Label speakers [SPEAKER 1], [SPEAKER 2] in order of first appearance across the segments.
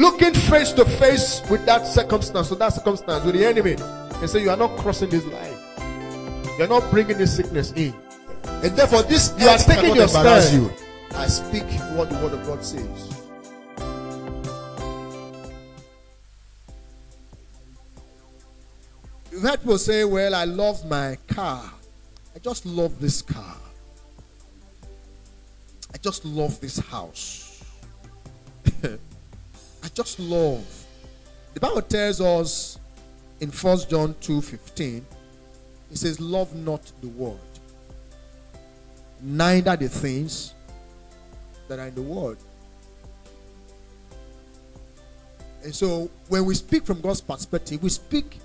[SPEAKER 1] looking face to face with that circumstance, with that circumstance, with the enemy, and say, You are not crossing this line. You are not bringing this sickness in.
[SPEAKER 2] And therefore, this
[SPEAKER 1] You are taking your stand.
[SPEAKER 2] you. I speak what the word of God says. You've heard people say, Well, I love my car. I just love this car. I just love this house. Just love. The Bible tells us in 1 John 2:15, it says, Love not the world, neither the things that are in the world. And so when we speak from God's perspective, we speak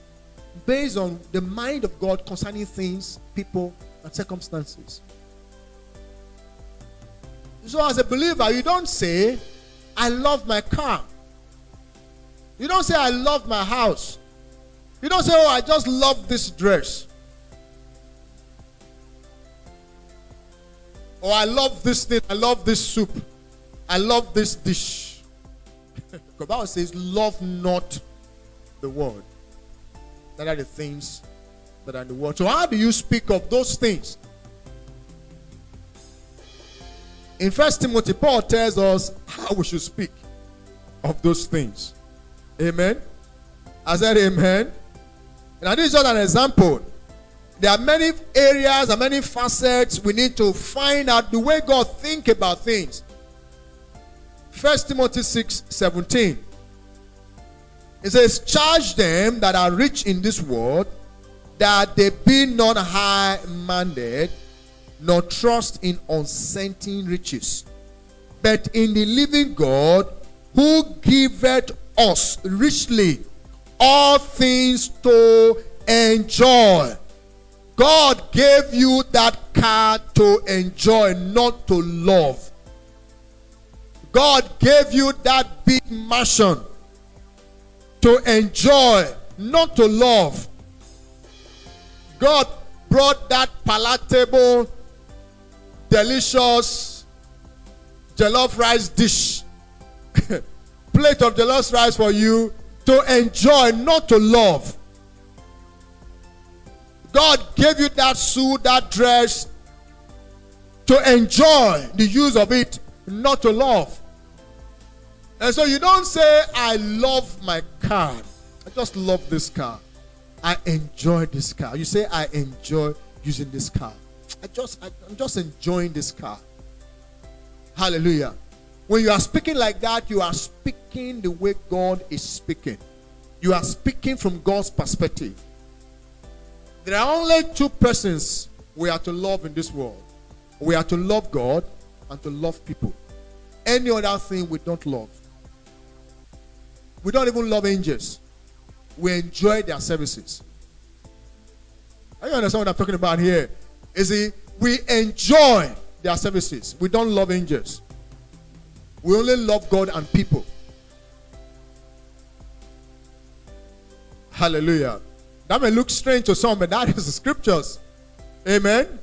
[SPEAKER 2] based on the mind of God concerning things, people, and circumstances. So, as a believer, you don't say, I love my car. You don't say, I love my house. You don't say, Oh, I just love this dress. Or I love this thing. I love this soup. I love this dish. the Bible says, Love not the world. That are the things that are in the world. So, how do you speak of those things? In First Timothy, Paul tells us how we should speak of those things. Amen. I said amen. And this is just an example. There are many areas and many facets we need to find out the way God think about things. First Timothy 6 17. It says, Charge them that are rich in this world, that they be not high minded, nor trust in uncertain riches, but in the living God, who giveth us richly all things to enjoy. God gave you that car to enjoy, not to love. God gave you that big mansion to enjoy, not to love. God brought that palatable, delicious jollof rice dish, plate of jollof rice for you to enjoy, not to love. God gave you that suit, that dress to enjoy the use of it, not to love. And so you don't say, I love my car. I just love this car. I enjoy this car. You say, I enjoy using this car. I just, I, I'm just enjoying this car. Hallelujah. When you are speaking like that, you are speaking the way God is speaking. You are speaking from God's perspective. There are only two persons we are to love in this world. We are to love God and to love people. Any other thing we don't love. We don't even love angels. We enjoy their services. Are you understand what I'm talking about here. Is see, we enjoy their services. We don't love angels. We only love God and people. Hallelujah. That may look strange to some, but that is the scriptures. Amen.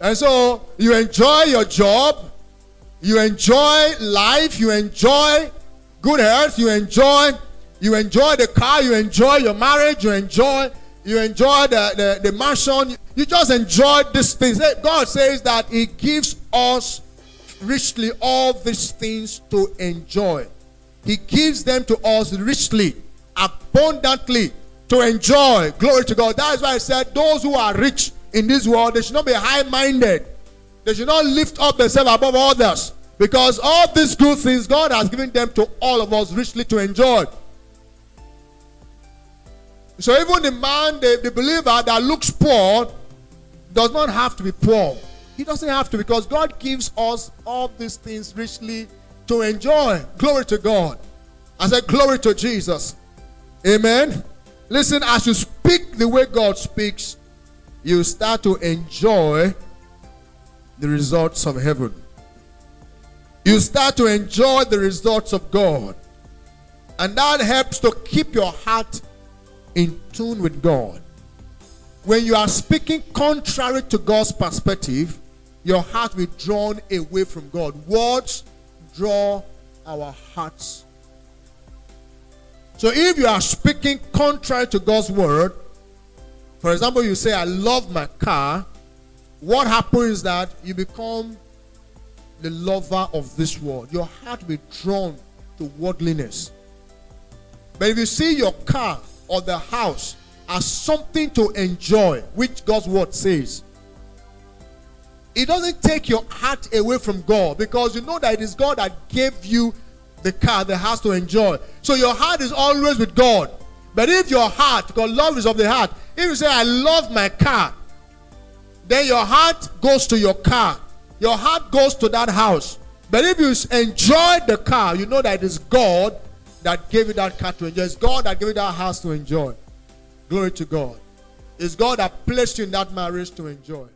[SPEAKER 2] And so you enjoy your job, you enjoy life, you enjoy good health, you enjoy you enjoy the car, you enjoy your marriage, you enjoy you enjoy the, the, the mansion, you just enjoy these things. God says that He gives us richly all these things to enjoy. He gives them to us richly, abundantly to enjoy. Glory to God. That is why I said those who are rich in this world, they should not be high minded. They should not lift up themselves above others. Because all these good things God has given them to all of us richly to enjoy. So even the man, the, the believer that looks poor, does not have to be poor. He doesn't have to because God gives us all these things richly to enjoy. Glory to God. I said, Glory to Jesus. Amen. Listen, as you speak the way God speaks, you start to enjoy the results of heaven. You start to enjoy the results of God. And that helps to keep your heart in tune with God. When you are speaking contrary to God's perspective, your heart will drawn away from God. Words draw our hearts So if you are speaking contrary to God's word, for example, you say, I love my car, what happens is that you become the lover of this world. Your heart will be drawn to worldliness. But if you see your car or the house as something to enjoy, which God's word says, it doesn't take your heart away from God because you know that it is God that gave you the car, the house to enjoy. So your heart is always with God. But if your heart, because love is of the heart, if you say, I love my car, then your heart goes to your car. Your heart goes to that house. But if you enjoy the car, you know that it is God that gave you that car to enjoy. It's God that gave you that house to enjoy. Glory to God. It's God that placed you in that marriage to enjoy.